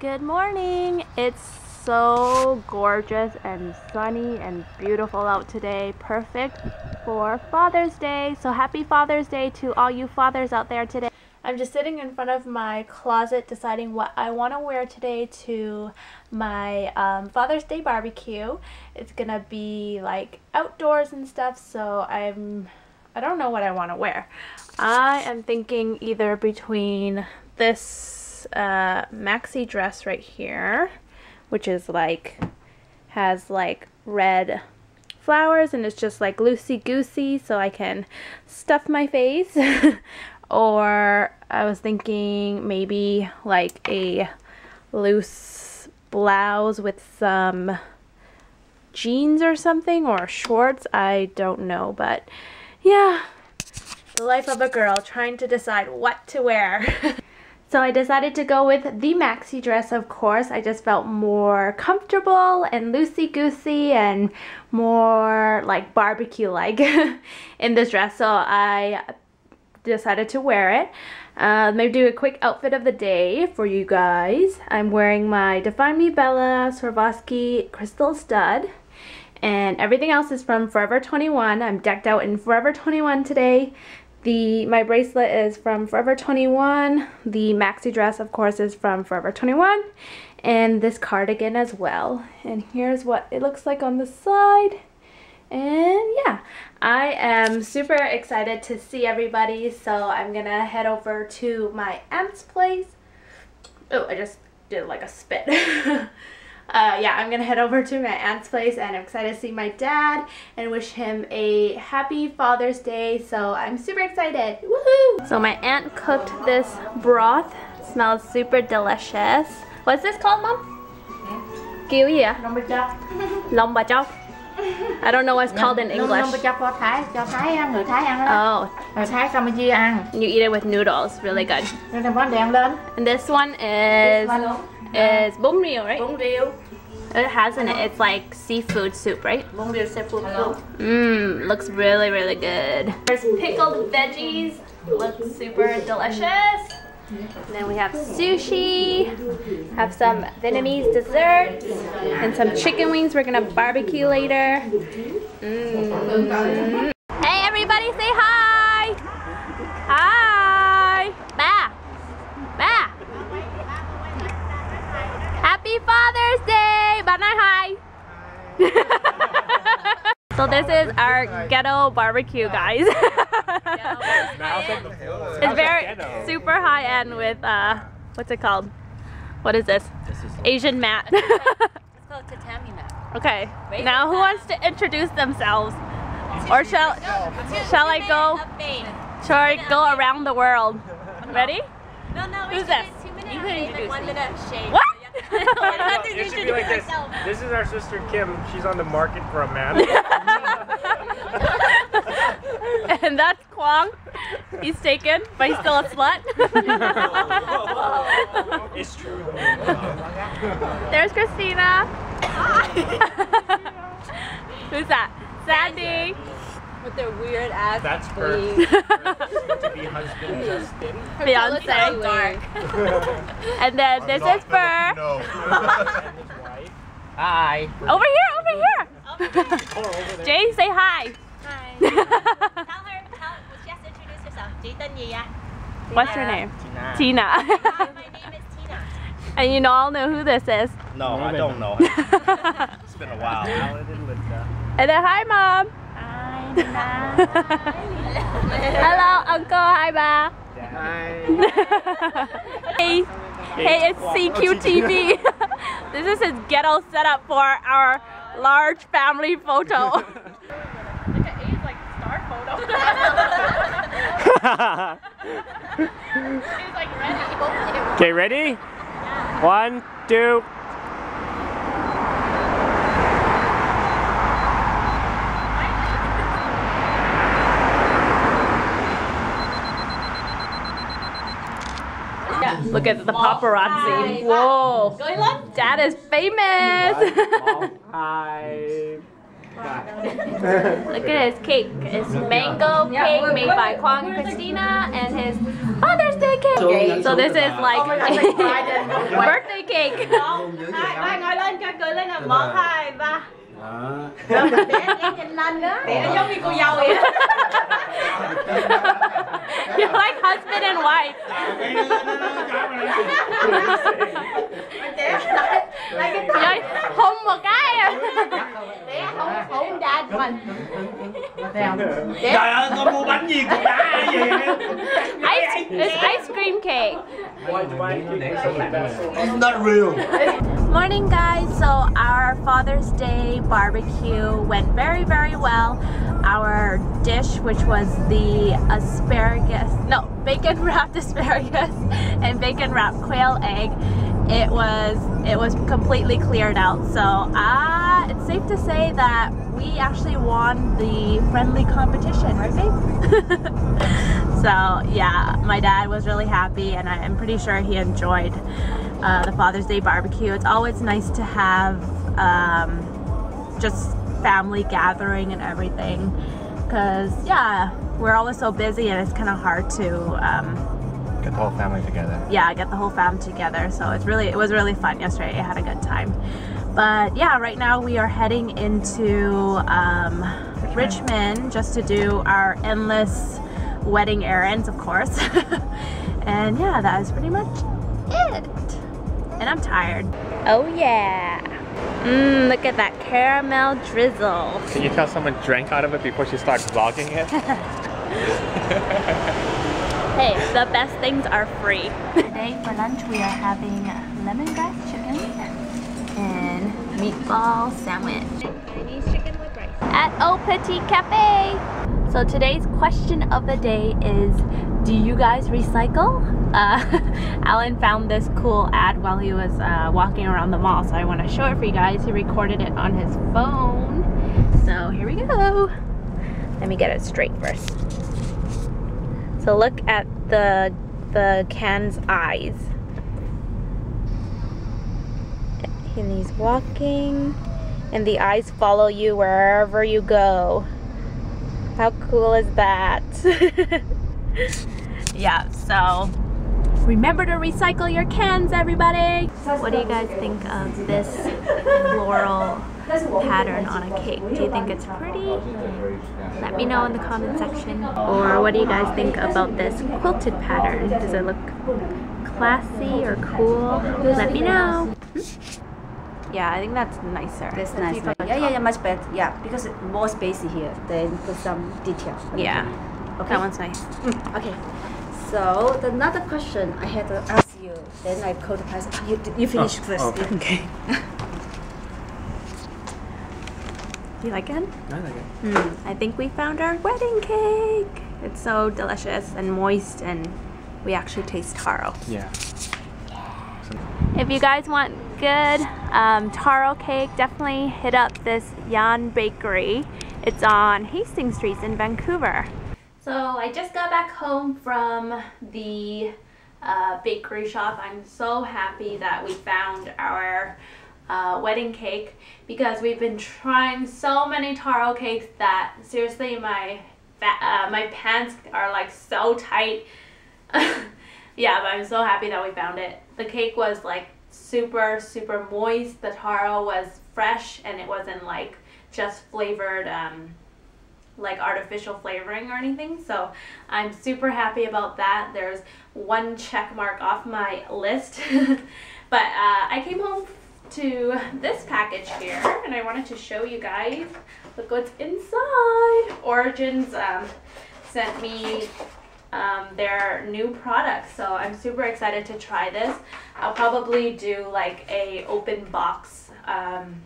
Good morning. It's so gorgeous and sunny and beautiful out today. Perfect for Father's Day. So happy Father's Day to all you fathers out there today. I'm just sitting in front of my closet deciding what I want to wear today to my um, Father's Day barbecue. It's gonna be like outdoors and stuff, so I'm I don't know what I want to wear. I am thinking either between this uh, maxi dress right here, which is like, has like red flowers and it's just like loosey-goosey so I can stuff my face. or I was thinking maybe like a loose blouse with some jeans or something or shorts. I don't know, but yeah, the life of a girl trying to decide what to wear. So I decided to go with the maxi dress, of course. I just felt more comfortable and loosey-goosey and more like barbecue-like in this dress. So I decided to wear it. Uh, maybe do a quick outfit of the day for you guys. I'm wearing my Dafyne Me Bella Swarovski crystal stud. And everything else is from Forever 21. I'm decked out in Forever 21 today. The My bracelet is from Forever 21. The maxi dress, of course, is from Forever 21. And this cardigan as well. And here's what it looks like on the side. And yeah, I am super excited to see everybody. So I'm going to head over to my aunt's place. Oh, I just did like a spit. uh, yeah, I'm gonna head over to my aunt's place and I'm excited to see my dad and wish him a happy Father's Day. So I'm super excited. Woohoo! So my aunt cooked this broth. It smells super delicious. What's this called, mom? Kêu gì ạ? Lòng bò chóc. Lòng bò chóc. I don't know what it's called in English. Chóc có Thái, cho Thái người Thái ăn đó. Oh. Người Thái Campuchia ăn. You eat it with noodles. Really good. Rồi món đèn lên. And this one is is bún right? Bún riêu. It has in it. It's like seafood soup, right? Bún riêu seafood soup. Mmm, looks really, really good. There's pickled veggies. Looks super delicious. And then we have sushi, have some Vietnamese desserts, and some chicken wings we're gonna barbecue later. Mm. Hey everybody, say hi! Hi! Ba! Ba! Happy Father's Day! Bạn nói hi! so this is our ghetto barbecue, guys. it's very super high end with uh, what's it called? What is this? Asian mat. It's called tatami mat. okay. Now who wants to introduce themselves? Or shall shall I go? Shall I go around the world? Ready? No, no, Who's we should this? do two minutes. You can introduce one minute shade. What? It should be like this. This is our sister Kim. She's on the market for a man. and that's Kwang. He's taken, but he's still a slut. it's true. There's Christina. Who's that? Sandy. With their weird ass That's her. sleeves. to be husband Justin. Beyonce. dark. And then this is Fur. No. Hi. Over here, over here. Jay, say hi. Hi. tell her, tell, she has to introduce herself. Jay Tân Yi á. What's your name? Tina. Tina. Hi, my name is Tina. and you all know who this is. No, I don't know. It's been a while. And then hi, mom. Hi, Nina. Hello, uncle. Hi, ba. Hi. hey, hey, it's CQTV. this is his ghetto setup for our large family photo. Look at A's like star photo. He's like ready. Okay, ready? One, two. Yeah, look at the paparazzi. Whoa. Dad is famous. Hi. Look at his cake. It's mango cake made by Kwang and Christina and his Father's Day cake. So this is like birthday cake. Hai, ngồi lên cho cười lên là một, hai, ba. Đó. Nhìn lên đó. Tỉa giống như cô dâu vậy đó. You're like husband and wife. Tỉa lại, lại cái tay. Rồi, hôn một cái à. Tỉa hôn, hôn dad mình. Trời ơi, con mua bánh gì cũng đã gì Ice, it's ice cream cake. It's not real. Morning guys, so our Father's Day barbecue went very very well. Our dish which was the asparagus, no, bacon wrapped asparagus and bacon wrapped quail egg, it was it was completely cleared out. So uh, it's safe to say that we actually won the friendly competition, right babe? so yeah, my dad was really happy and I'm pretty sure he enjoyed uh, the Father's Day barbecue. It's always nice to have um, just family gathering and everything because yeah we're always so busy and it's kind of hard to um, Get the whole family together. yeah get the whole fam together so it's really it was really fun yesterday I had a good time but yeah right now we are heading into um, Richmond just to do our endless wedding errands of course and yeah that is pretty much it and I'm tired oh yeah Mmm, look at that caramel drizzle. Can you tell someone drank out of it before she starts vlogging it? Hey, the best things are free. Today for lunch we are having lemongrass chicken and meatball sandwich. Chinese chicken with rice. At Au Petit Cafe. So today's question of the day is, do you guys recycle? Uh, Alan found this cool ad while he was uh, walking around the mall, so I want to show it for you guys. He recorded it on his phone. So here we go. Let me get it straight first. So look at the the can's eyes. And he's walking and the eyes follow you wherever you go. How cool is that? yeah, so remember to recycle your cans, everybody. What do you guys think of this floral pattern on a cake? Do you think it's pretty? Let me know in the comment section. Or what do you guys think about this quilted pattern? Does it look classy or cool? Let me know. Yeah, I think that's nicer. That's Let's nice. see if I Yeah, yeah, yeah, much better. Yeah, because it more spacey here. Then put some detail. Yeah, Okay. that one's nice. Okay. So the another question I had to ask you. Then I called the person. Ah, you you finish first. okay. Yeah. Okay. you like it? I like it. Hmm, I think we found our wedding cake. It's so delicious and moist, and we actually taste taro. Yeah. If you guys want good um, taro cake, definitely hit up this Yan Bakery. It's on Hastings Street in Vancouver. So I just got back home from the uh, bakery shop. I'm so happy that we found our uh, wedding cake because we've been trying so many taro cakes that seriously my uh, my pants are like so tight. yeah, but I'm so happy that we found it. The cake was like super super moist. The taro was fresh and it wasn't like just flavored um, like artificial flavoring or anything. So I'm super happy about that. There's one check mark off my list. but uh, I came home to this package here and I wanted to show you guys. Look what's inside. Origins um, sent me um, their new product. So I'm super excited to try this. I'll probably do like a open box um,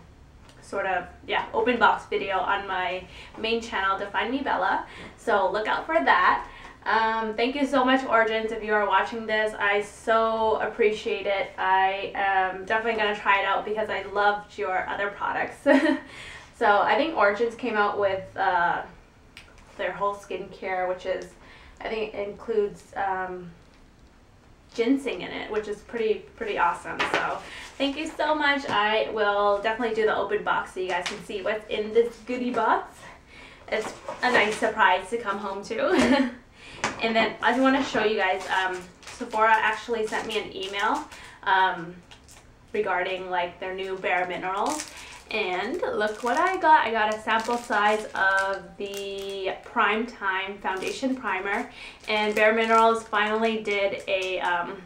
sort of yeah open box video on my main channel dafyne me bella. So look out for that. Um, thank you so much origins if you are watching this. I so appreciate it. I am definitely going to try it out because i loved your other products. So i think origins came out with uh, their whole skincare which is i think it includes um, ginseng in it, which is pretty pretty awesome. So thank you so much. I will definitely do the open box so you guys can see what's in this goodie box. It's a nice surprise to come home to. and then I just want to show you guys, um, Sephora actually sent me an email um, regarding like their new Bare Minerals. And look what I got. I got a sample size of the Prime Time Foundation Primer. And Bare Minerals finally did a um,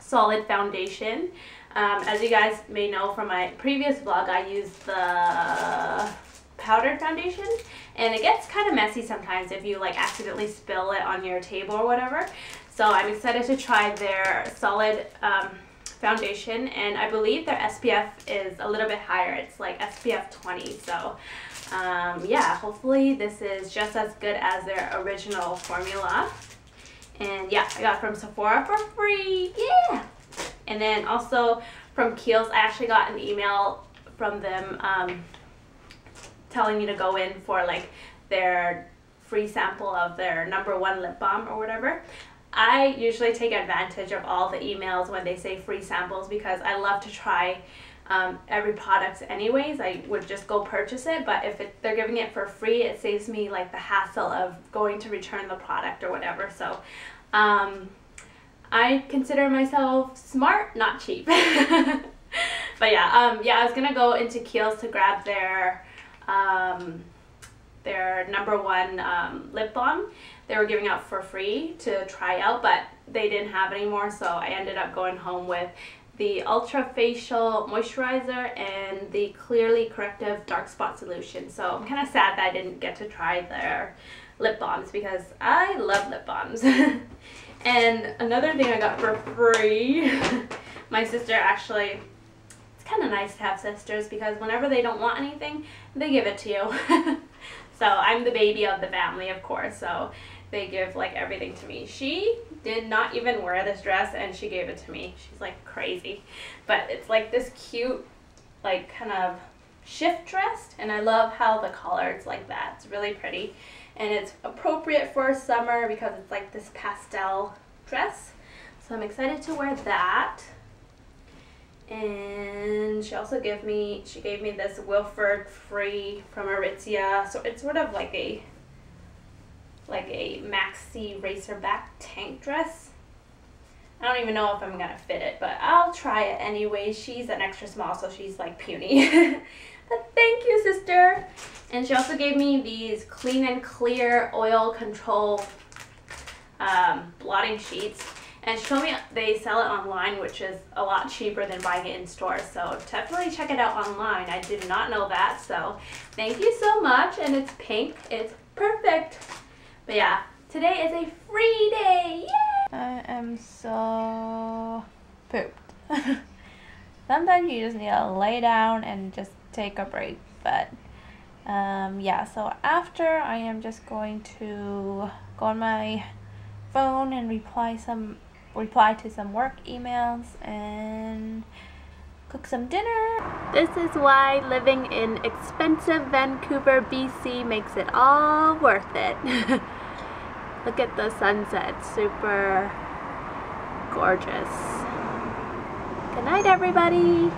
solid foundation. Um, as you guys may know from my previous vlog, I used the powdered foundation and it gets kind of messy sometimes if you like accidentally spill it on your table or whatever. So I'm excited to try their solid um, foundation and I believe their SPF is a little bit higher. It's like SPF 20 so um, yeah hopefully this is just as good as their original formula. And yeah I got from Sephora for free. Yeah. And then also from Kiehl's I actually got an email from them um, telling me to go in for like their free sample of their number one lip balm or whatever I usually take advantage of all the emails when they say free samples because I love to try um, every product anyways. I would just go purchase it, but if it, they're giving it for free, it saves me like the hassle of going to return the product or whatever. So um, I consider myself smart, not cheap. but yeah, um, yeah, I was gonna go into Kiehl's to grab their um, their number one um, lip balm they were giving out for free to try out, but they didn't have anymore, so I ended up going home with the Ultra Facial Moisturizer and the Clearly Corrective Dark Spot Solution. So I'm kind of sad that I didn't get to try their lip balms because I love lip balms. and another thing I got for free, my sister actually, it's kind of nice to have sisters because whenever they don't want anything, they give it to you. so I'm the baby of the family, of course, so they give like everything to me. She did not even wear this dress and she gave it to me. She's like crazy. But it's like this cute like kind of shift dress and I love how the collar is like that. It's really pretty and it's appropriate for summer because it's like this pastel dress. So I'm excited to wear that. And she also gave me she gave me this Wilfred Free from Aritzia. So it's sort of like a like a maxi racer back tank dress. I don't even know if I'm gonna fit it, but I'll try it anyway. She's an extra small, so she's like puny. but thank you, sister. And she also gave me these clean and clear oil control um, blotting sheets. And she told me they sell it online, which is a lot cheaper than buying it in stores. So definitely check it out online. I did not know that. So thank you so much. And it's pink. It's perfect. But yeah, today is a free day. Yay! I am so pooped. Sometimes you just need to lay down and just take a break. But um, yeah, so after I am just going to go on my phone and reply some reply to some work emails and cook some dinner. This is why living in expensive Vancouver, BC makes it all worth it. Look at the sunset, super gorgeous. Good night everybody!